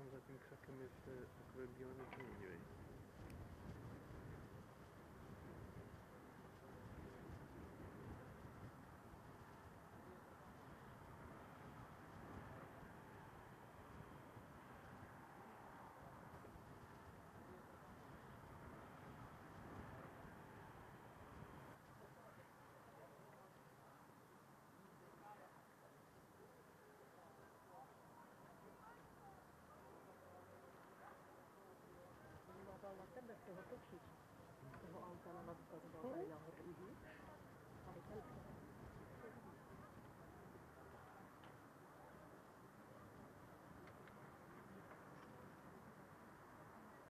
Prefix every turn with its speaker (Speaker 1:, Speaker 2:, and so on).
Speaker 1: tam za tym krzakiem jest e, pogłębiony
Speaker 2: z tego